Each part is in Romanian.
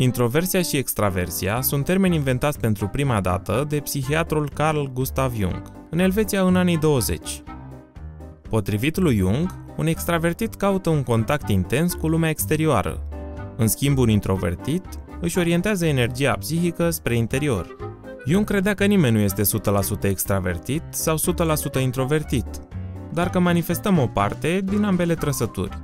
Introversia și extraversia sunt termeni inventați pentru prima dată de psihiatrul Carl Gustav Jung, în Elveția în anii 20. Potrivit lui Jung, un extravertit caută un contact intens cu lumea exterioară. În schimb, un introvertit își orientează energia psihică spre interior. Jung credea că nimeni nu este 100% extravertit sau 100% introvertit, dar că manifestăm o parte din ambele trăsături.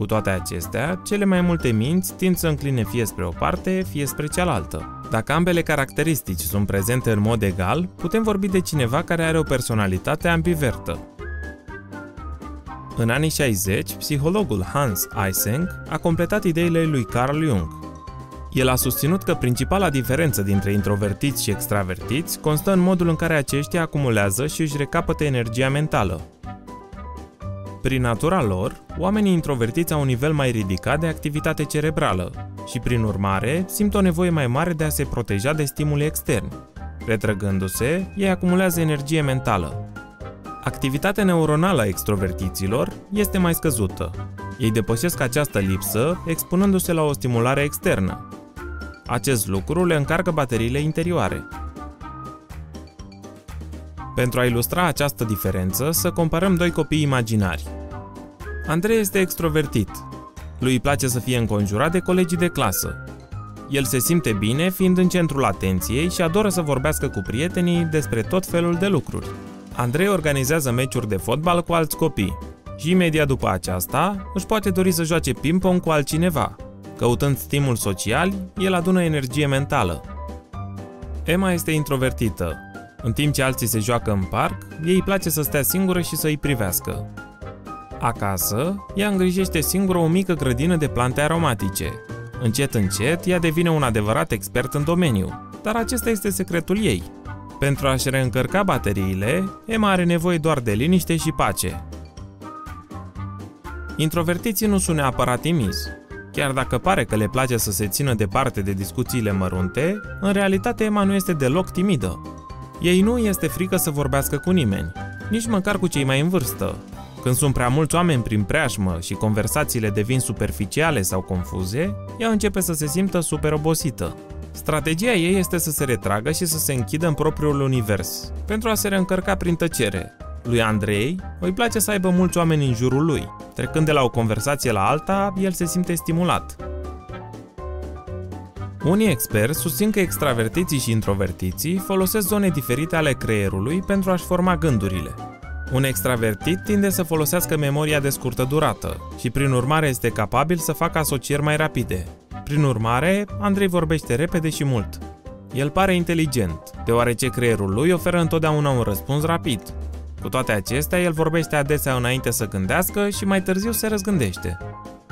Cu toate acestea, cele mai multe minți tind să încline fie spre o parte, fie spre cealaltă. Dacă ambele caracteristici sunt prezente în mod egal, putem vorbi de cineva care are o personalitate ambivertă. În anii 60, psihologul Hans Eysenck a completat ideile lui Carl Jung. El a susținut că principala diferență dintre introvertiți și extravertiți constă în modul în care aceștia acumulează și își recapătă energia mentală, prin natura lor, oamenii introvertiți au un nivel mai ridicat de activitate cerebrală și, prin urmare, simt o nevoie mai mare de a se proteja de stimuli externi. Retrăgându-se, ei acumulează energie mentală. Activitatea neuronală a extrovertiților este mai scăzută. Ei depășesc această lipsă expunându-se la o stimulare externă. Acest lucru le încarcă bateriile interioare. Pentru a ilustra această diferență, să comparăm doi copii imaginari. Andrei este extrovertit. Lui îi place să fie înconjurat de colegii de clasă. El se simte bine fiind în centrul atenției și adoră să vorbească cu prietenii despre tot felul de lucruri. Andrei organizează meciuri de fotbal cu alți copii și imediat după aceasta își poate dori să joace ping-pong cu altcineva. Căutând stimul social, el adună energie mentală. Emma este introvertită, în timp ce alții se joacă în parc, ei îi place să stea singură și să îi privească. Acasă, ea îngrijește singură o mică grădină de plante aromatice. Încet, încet, ea devine un adevărat expert în domeniu, dar acesta este secretul ei. Pentru a-și reîncărca bateriile, Emma are nevoie doar de liniște și pace. Introvertiții nu sunt neapărat timizi. Chiar dacă pare că le place să se țină departe de discuțiile mărunte, în realitate Emma nu este deloc timidă. Ei nu este frică să vorbească cu nimeni, nici măcar cu cei mai în vârstă. Când sunt prea mulți oameni prin preajmă și conversațiile devin superficiale sau confuze, ea începe să se simtă super obosită. Strategia ei este să se retragă și să se închidă în propriul univers, pentru a se reîncărca prin tăcere. Lui Andrei îi place să aibă mulți oameni în jurul lui. Trecând de la o conversație la alta, el se simte stimulat. Unii experți susțin că extravertiții și introvertiții folosesc zone diferite ale creierului pentru a-și forma gândurile. Un extravertit tinde să folosească memoria de scurtă durată și prin urmare este capabil să facă asocieri mai rapide. Prin urmare, Andrei vorbește repede și mult. El pare inteligent, deoarece creierul lui oferă întotdeauna un răspuns rapid. Cu toate acestea, el vorbește adesea înainte să gândească și mai târziu se răzgândește.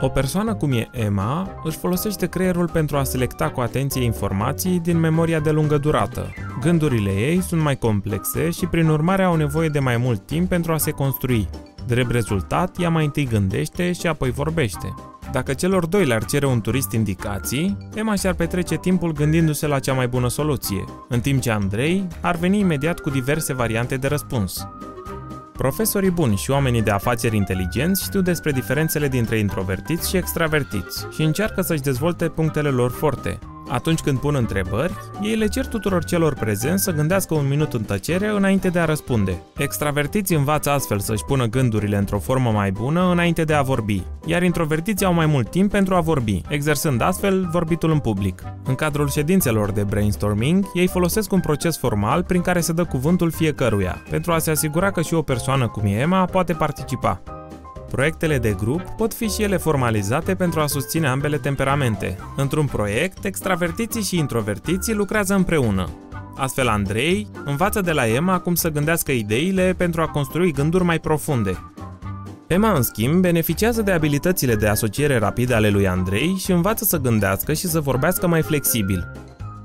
O persoană cum e Emma își folosește creierul pentru a selecta cu atenție informații din memoria de lungă durată. Gândurile ei sunt mai complexe și prin urmare au nevoie de mai mult timp pentru a se construi. Drept rezultat, ea mai întâi gândește și apoi vorbește. Dacă celor doi le-ar cere un turist indicații, Emma și-ar petrece timpul gândindu-se la cea mai bună soluție, în timp ce Andrei ar veni imediat cu diverse variante de răspuns. Profesorii buni și oamenii de afaceri inteligenți știu despre diferențele dintre introvertiți și extravertiți și încearcă să-și dezvolte punctele lor forte, atunci când pun întrebări, ei le cer tuturor celor prezenți să gândească un minut în tăcere înainte de a răspunde. Extravertiții învață astfel să-și pună gândurile într-o formă mai bună înainte de a vorbi, iar introvertiții au mai mult timp pentru a vorbi, exersând astfel vorbitul în public. În cadrul ședințelor de brainstorming, ei folosesc un proces formal prin care se dă cuvântul fiecăruia, pentru a se asigura că și o persoană cum e Emma poate participa. Proiectele de grup pot fi și ele formalizate pentru a susține ambele temperamente. Într-un proiect, extravertiții și introvertiții lucrează împreună. Astfel, Andrei învață de la Emma cum să gândească ideile pentru a construi gânduri mai profunde. Emma, în schimb, beneficiază de abilitățile de asociere rapide ale lui Andrei și învață să gândească și să vorbească mai flexibil.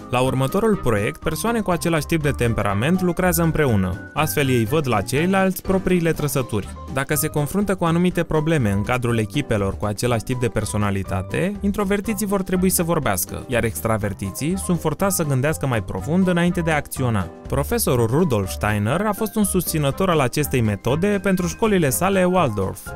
La următorul proiect, persoane cu același tip de temperament lucrează împreună, astfel ei văd la ceilalți propriile trăsături. Dacă se confruntă cu anumite probleme în cadrul echipelor cu același tip de personalitate, introvertiții vor trebui să vorbească, iar extravertiții sunt forțați să gândească mai profund înainte de a acționa. Profesorul Rudolf Steiner a fost un susținător al acestei metode pentru școlile sale Waldorf.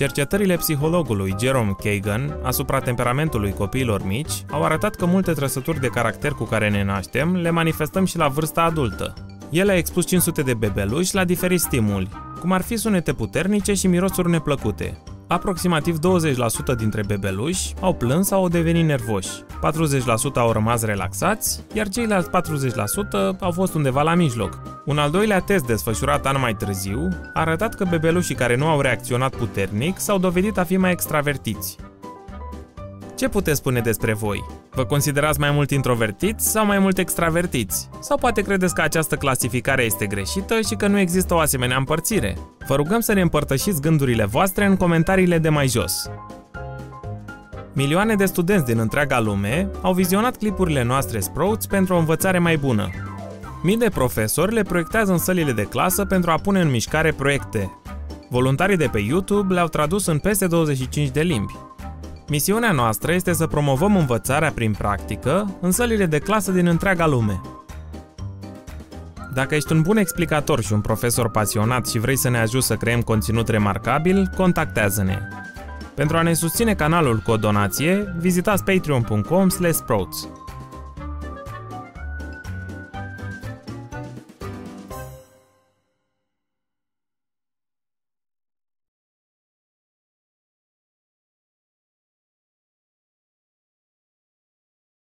Cercetările psihologului Jerome Kagan asupra temperamentului copiilor mici au arătat că multe trăsături de caracter cu care ne naștem le manifestăm și la vârsta adultă. El a expus 500 de bebeluși la diferiți stimuli, cum ar fi sunete puternice și mirosuri neplăcute. Aproximativ 20% dintre bebeluși au plâns sau au devenit nervoși, 40% au rămas relaxați, iar ceilalți 40% au fost undeva la mijloc. Un al doilea test desfășurat an mai târziu a arătat că bebelușii care nu au reacționat puternic s-au dovedit a fi mai extravertiți. Ce puteți spune despre voi? Vă considerați mai mult introvertiți sau mai mult extravertiți? Sau poate credeți că această clasificare este greșită și că nu există o asemenea împărțire? Vă rugăm să ne împărtășiți gândurile voastre în comentariile de mai jos. Milioane de studenți din întreaga lume au vizionat clipurile noastre Sprouts pentru o învățare mai bună. Mii de profesori le proiectează în sălile de clasă pentru a pune în mișcare proiecte. Voluntarii de pe YouTube le-au tradus în peste 25 de limbi. Misiunea noastră este să promovăm învățarea prin practică în sălile de clasă din întreaga lume. Dacă ești un bun explicator și un profesor pasionat și vrei să ne ajuți să creăm conținut remarcabil, contactează-ne. Pentru a ne susține canalul cu o donație, vizitați patreon.com/sprouts.